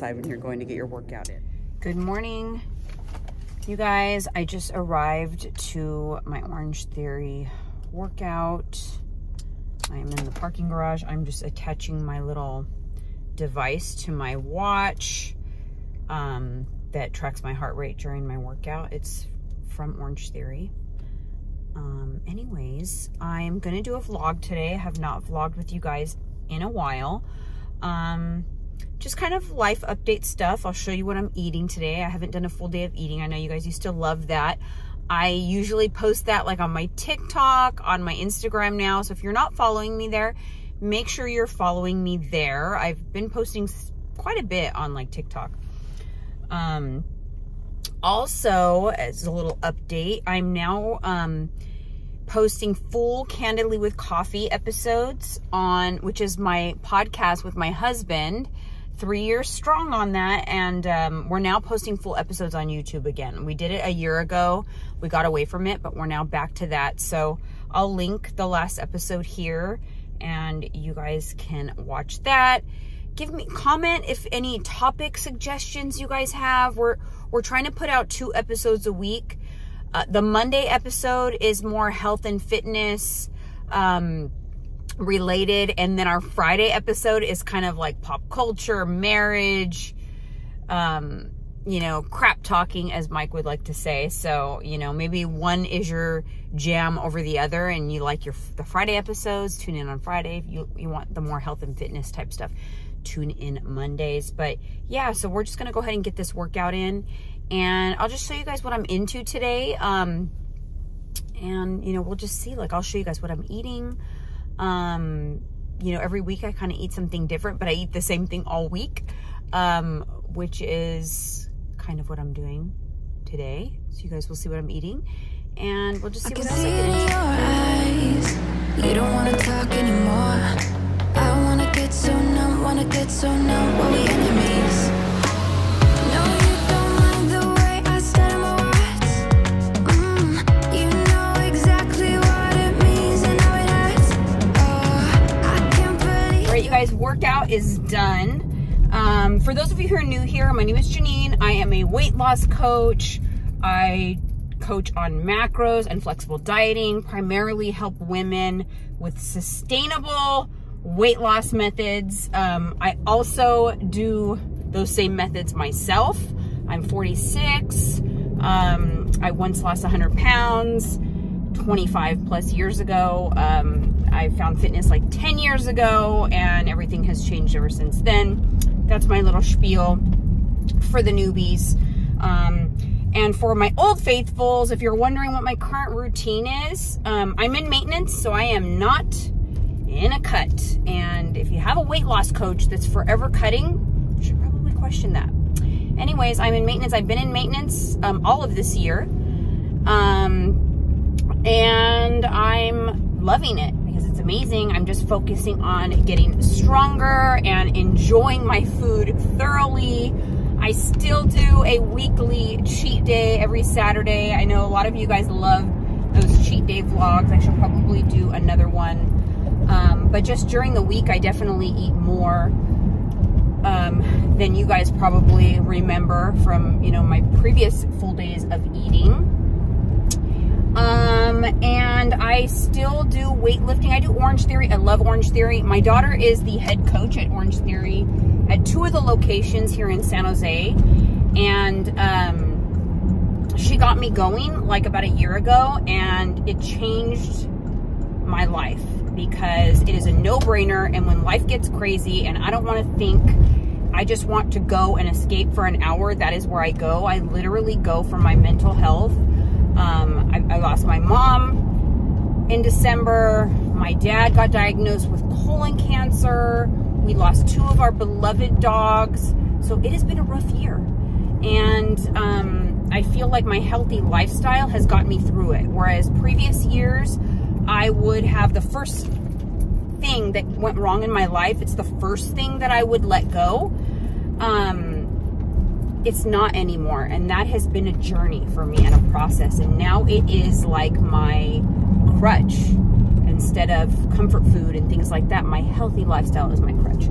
outside when you're going to get your workout in. Good morning, you guys. I just arrived to my Orange Theory workout. I am in the parking garage. I'm just attaching my little device to my watch um, that tracks my heart rate during my workout. It's from Orange Theory. Um, anyways, I'm going to do a vlog today. I have not vlogged with you guys in a while. Um, just kind of life update stuff. I'll show you what I'm eating today. I haven't done a full day of eating. I know you guys used to love that. I usually post that like on my TikTok, on my Instagram now. So if you're not following me there, make sure you're following me there. I've been posting quite a bit on like TikTok. Um, also, as a little update, I'm now um, posting full Candidly with Coffee episodes on, which is my podcast with my husband three years strong on that and um, we're now posting full episodes on youtube again. We did it a year ago. We got away from it but we're now back to that. So i'll link the last episode here and you guys can watch that. Give me comment if any topic suggestions you guys have. We're we're trying to put out two episodes a week. Uh, the monday episode is more health and fitness um, related. And then our Friday episode is kind of like pop culture, marriage, um, you know, crap talking, as Mike would like to say. So, you know, maybe one is your jam over the other and you like your the Friday episodes, tune in on Friday. If you, you want the more health and fitness type stuff, tune in Mondays. But yeah, so we're just to go ahead and get this workout in. And I'll just show you guys what I'm into today. Um, and, you know, we'll just see. Like, I'll show you guys what I'm eating. Um, you know, every week I kind of eat something different, but I eat the same thing all week, um, which is kind of what I'm doing today. So you guys will see what I'm eating, and we'll just see I what else I get into. Eyes. You don't want to talk anymore. I want to get so numb, want to get so numb we enemies. Guys, workout is done. Um, for those of you who are new here, my name is Jeanine. I am a weight loss coach. I coach on macros and flexible dieting, primarily help women with sustainable weight loss methods. Um, I also do those same methods myself. I'm 46. Um, I once lost 100 pounds 25 plus years ago. Um, I found fitness like 10 years ago and everything has changed ever since then. That's my little spiel for the newbies. Um, and for my old faithfuls, if you're wondering what my current routine is, um, I'm in maintenance, so I am not in a cut. And if you have a weight loss coach that's forever cutting, you should probably question that. Anyways, I'm in maintenance. I've been in maintenance um, all of this year. Um, and I'm loving it because it's amazing. I'm just focusing on getting stronger and enjoying my food thoroughly. I still do a weekly cheat day every Saturday. I know a lot of you guys love those cheat day vlogs. I should probably do another one. Um, but just during the week, I definitely eat more um, than you guys probably remember from, you know, my previous full days of eating. Um, and I still do weightlifting. I do Orange Theory. I love Orange Theory. My daughter is the head coach at Orange Theory at two of the locations here in San Jose. And um, she got me going like about a year ago, and it changed my life because it is a no brainer. And when life gets crazy and I don't want to think, I just want to go and escape for an hour, that is where I go. I literally go for my mental health um, I, I lost my mom in December. My dad got diagnosed with colon cancer. We lost two of our beloved dogs. So it has been a rough year. And um, I feel like my healthy lifestyle has got me through it. Whereas previous years, I would have the first thing that went wrong in my life, it's the first thing that I would let go. Um, it's not anymore. And that has been a journey for me and a process. And now it is like my crutch instead of comfort food and things like that. My healthy lifestyle is my crutch.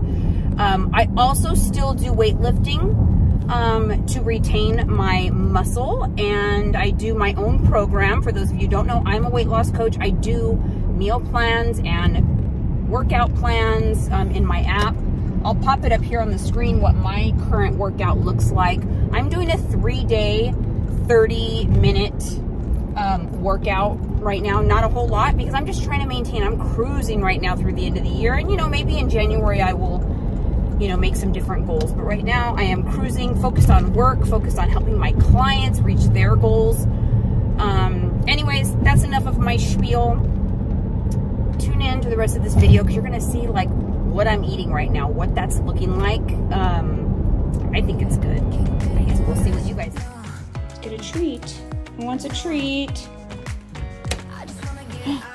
Um, I also still do weightlifting um, to retain my muscle and I do my own program. For those of you don't know, I'm a weight loss coach. I do meal plans and workout plans um, in my app. I'll pop it up here on the screen what my current workout looks like. I'm doing a three day, 30 minute um, workout right now. Not a whole lot because I'm just trying to maintain. I'm cruising right now through the end of the year. And, you know, maybe in January I will, you know, make some different goals. But right now I am cruising, focused on work, focused on helping my clients reach their goals. Um, anyways, that's enough of my spiel. Tune in to the rest of this video because you're going to see like what I'm eating right now, what that's looking like. Um, I think it's good. I guess we'll see what you guys get a treat. Who wants a treat?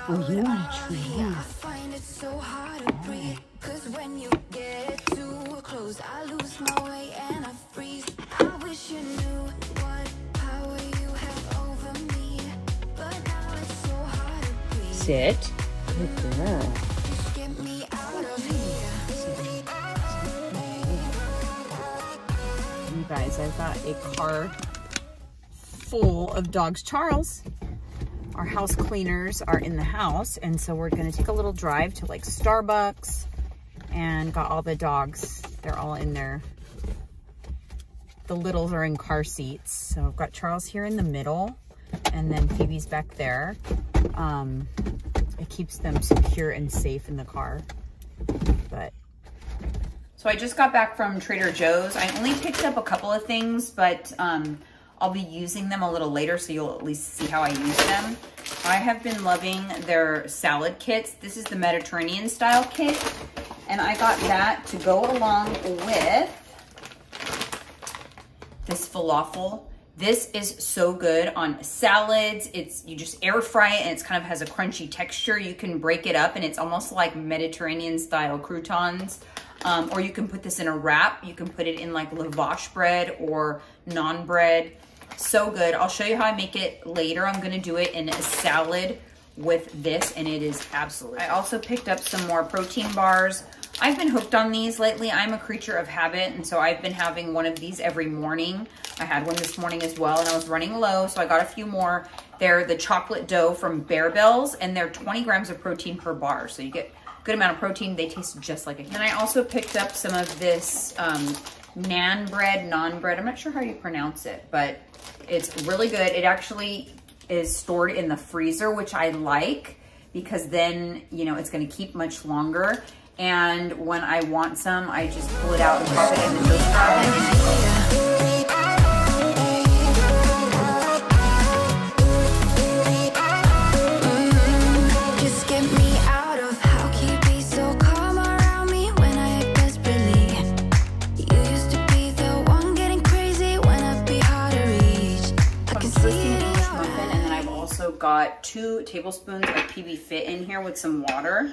oh, you want a treat? Yeah. I find it so hard to breathe Cause when you guys, I've got a car full of dogs. Charles, our house cleaners are in the house, and so we're gonna take a little drive to like Starbucks and got all the dogs. They're all in there. The littles are in car seats. So I've got Charles here in the middle, and then Phoebe's back there. Um, it keeps them secure and safe in the car. But so I just got back from Trader Joe's. I only picked up a couple of things, but um, I'll be using them a little later so you'll at least see how I use them. I have been loving their salad kits. This is the Mediterranean style kit. And I got that to go along with this falafel. This is so good on salads. It's You just air fry it and it kind of has a crunchy texture. You can break it up and it's almost like Mediterranean style croutons. Um, or you can put this in a wrap. You can put it in like lavash bread or non bread. So good. I'll show you how I make it later. I'm gonna do it in a salad with this and it is absolutely. I also picked up some more protein bars. I've been hooked on these lately. I'm a creature of habit and so I've been having one of these every morning. I had one this morning as well and I was running low so I got a few more. They're the chocolate dough from Barebells and they're 20 grams of protein per bar so you get good amount of protein. They taste just like a And I also picked up some of this um, naan bread, non bread. I'm not sure how you pronounce it, but it's really good. It actually is stored in the freezer, which I like because then, you know, it's gonna keep much longer. And when I want some, I just pull it out and pop it in the toaster oven. Got two tablespoons of PB Fit in here with some water.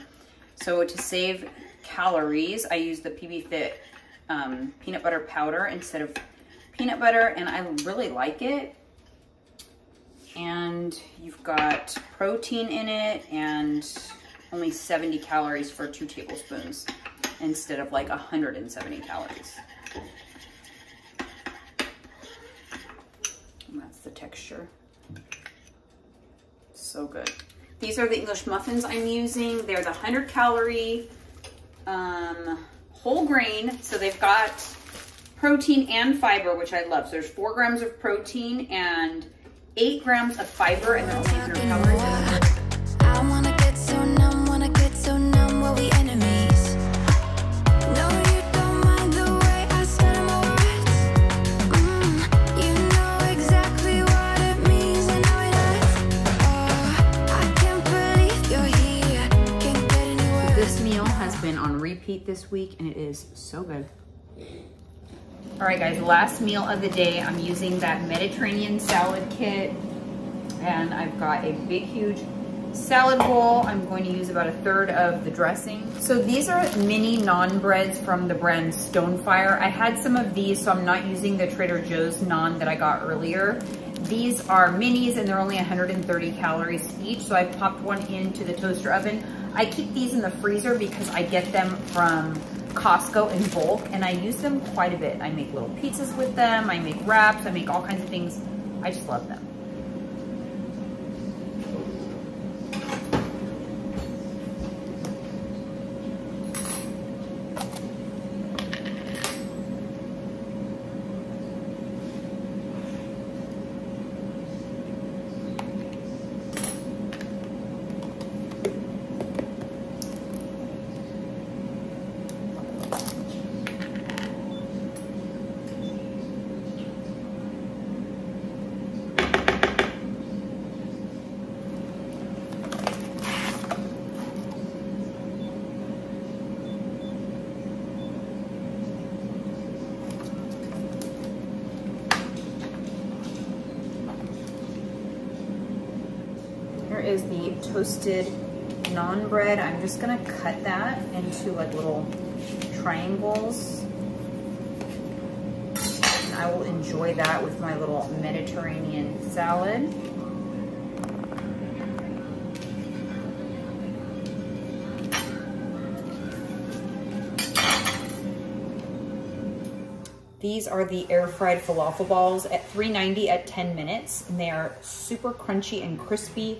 So to save calories, I use the PB Fit um, peanut butter powder instead of peanut butter, and I really like it. And you've got protein in it and only 70 calories for two tablespoons instead of like 170 calories. And that's the texture so good. These are the English muffins I'm using. They're the 100 calorie um, whole grain. So they've got protein and fiber, which I love. So there's four grams of protein and eight grams of fiber and they're only 100 calories. Repeat this week and it is so good. All right guys, last meal of the day. I'm using that Mediterranean salad kit and I've got a big, huge salad bowl. I'm going to use about a third of the dressing. So these are mini naan breads from the brand Stonefire. I had some of these, so I'm not using the Trader Joe's naan that I got earlier. These are minis and they're only 130 calories each. So I popped one into the toaster oven. I keep these in the freezer because I get them from Costco in bulk and I use them quite a bit. I make little pizzas with them, I make wraps, I make all kinds of things. I just love them. Here is the toasted naan bread. I'm just gonna cut that into like little triangles. And I will enjoy that with my little Mediterranean salad. These are the air fried falafel balls at 390 at 10 minutes. And they are super crunchy and crispy.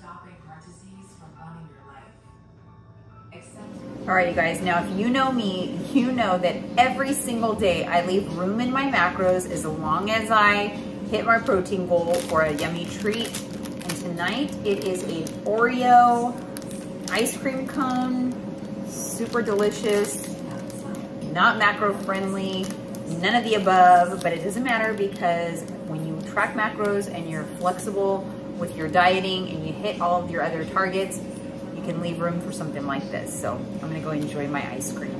stopping heart disease from your life. Accept. All right, you guys, now if you know me, you know that every single day I leave room in my macros as long as I hit my protein goal for a yummy treat. And tonight it is a Oreo ice cream cone, super delicious, not macro friendly, none of the above, but it doesn't matter because when you track macros and you're flexible with your dieting and you hit all of your other targets, you can leave room for something like this. So I'm gonna go enjoy my ice cream.